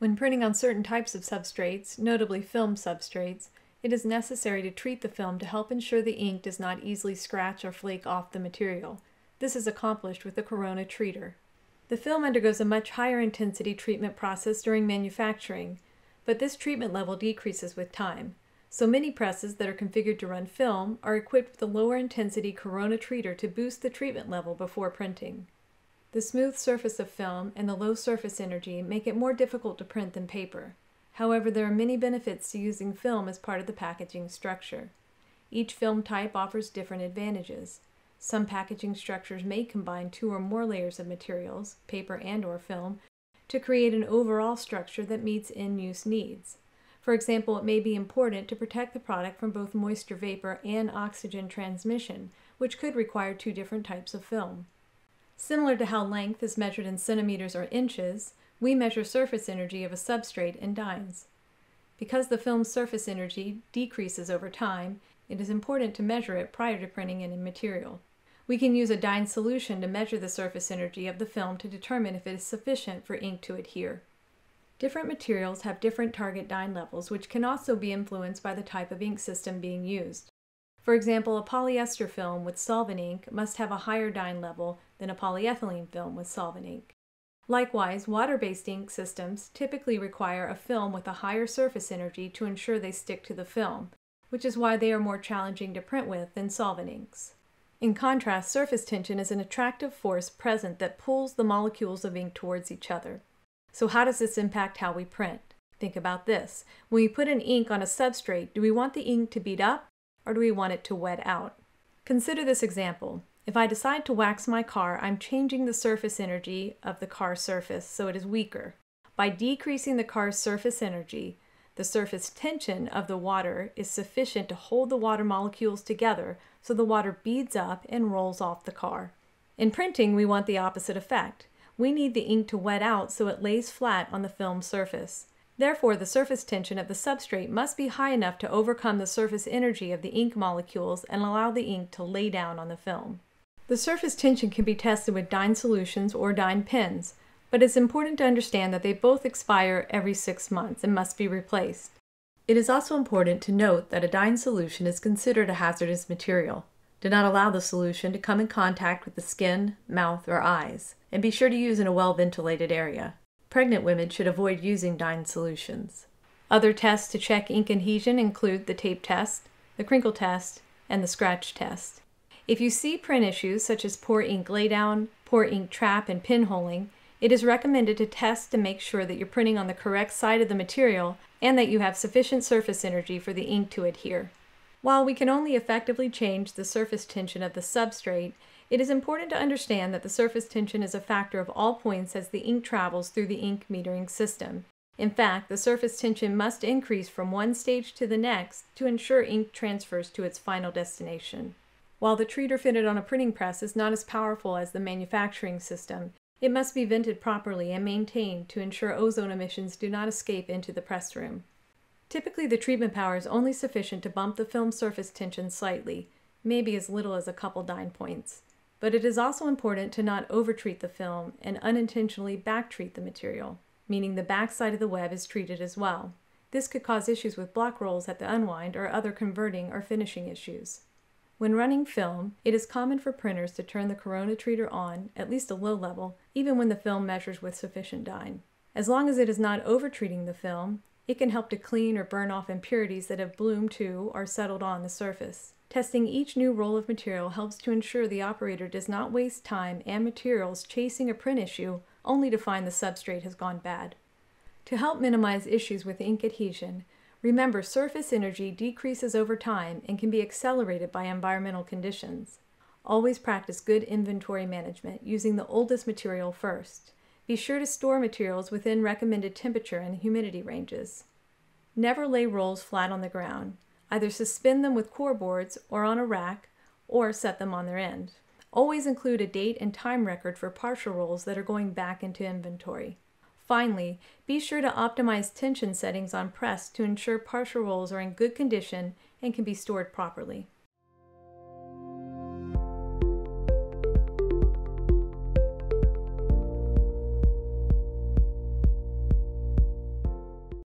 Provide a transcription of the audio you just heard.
When printing on certain types of substrates, notably film substrates, it is necessary to treat the film to help ensure the ink does not easily scratch or flake off the material. This is accomplished with a Corona treater. The film undergoes a much higher intensity treatment process during manufacturing, but this treatment level decreases with time. So many presses that are configured to run film are equipped with a lower intensity Corona treater to boost the treatment level before printing. The smooth surface of film and the low surface energy make it more difficult to print than paper. However, there are many benefits to using film as part of the packaging structure. Each film type offers different advantages. Some packaging structures may combine two or more layers of materials, paper and or film, to create an overall structure that meets in-use needs. For example, it may be important to protect the product from both moisture vapor and oxygen transmission, which could require two different types of film. Similar to how length is measured in centimeters or inches, we measure surface energy of a substrate in dynes. Because the film's surface energy decreases over time, it is important to measure it prior to printing any material. We can use a dyne solution to measure the surface energy of the film to determine if it is sufficient for ink to adhere. Different materials have different target dyne levels, which can also be influenced by the type of ink system being used. For example, a polyester film with solvent ink must have a higher dyne level than a polyethylene film with solvent ink. Likewise, water-based ink systems typically require a film with a higher surface energy to ensure they stick to the film, which is why they are more challenging to print with than solvent inks. In contrast, surface tension is an attractive force present that pulls the molecules of ink towards each other. So how does this impact how we print? Think about this. When we put an ink on a substrate, do we want the ink to bead up or do we want it to wet out? Consider this example. If I decide to wax my car, I'm changing the surface energy of the car surface so it is weaker. By decreasing the car's surface energy, the surface tension of the water is sufficient to hold the water molecules together so the water beads up and rolls off the car. In printing, we want the opposite effect. We need the ink to wet out so it lays flat on the film surface. Therefore, the surface tension of the substrate must be high enough to overcome the surface energy of the ink molecules and allow the ink to lay down on the film. The surface tension can be tested with Dyne solutions or Dyne pens, but it's important to understand that they both expire every six months and must be replaced. It is also important to note that a Dyne solution is considered a hazardous material. Do not allow the solution to come in contact with the skin, mouth, or eyes, and be sure to use in a well ventilated area. Pregnant women should avoid using Dyne solutions. Other tests to check ink adhesion include the tape test, the crinkle test, and the scratch test. If you see print issues such as poor ink laydown, poor ink trap, and pinholing, it is recommended to test to make sure that you're printing on the correct side of the material and that you have sufficient surface energy for the ink to adhere. While we can only effectively change the surface tension of the substrate, it is important to understand that the surface tension is a factor of all points as the ink travels through the ink metering system. In fact, the surface tension must increase from one stage to the next to ensure ink transfers to its final destination. While the treater fitted on a printing press is not as powerful as the manufacturing system, it must be vented properly and maintained to ensure ozone emissions do not escape into the press room. Typically, the treatment power is only sufficient to bump the film surface tension slightly, maybe as little as a couple dyne points. But it is also important to not overtreat the film and unintentionally backtreat the material, meaning the backside of the web is treated as well. This could cause issues with block rolls at the unwind or other converting or finishing issues. When running film, it is common for printers to turn the Corona treater on, at least a low level, even when the film measures with sufficient dyne. As long as it is not overtreating the film, it can help to clean or burn off impurities that have bloomed to or settled on the surface. Testing each new roll of material helps to ensure the operator does not waste time and materials chasing a print issue only to find the substrate has gone bad. To help minimize issues with ink adhesion, remember surface energy decreases over time and can be accelerated by environmental conditions. Always practice good inventory management using the oldest material first. Be sure to store materials within recommended temperature and humidity ranges. Never lay rolls flat on the ground. Either suspend them with core boards or on a rack, or set them on their end. Always include a date and time record for partial rolls that are going back into inventory. Finally, be sure to optimize tension settings on press to ensure partial rolls are in good condition and can be stored properly.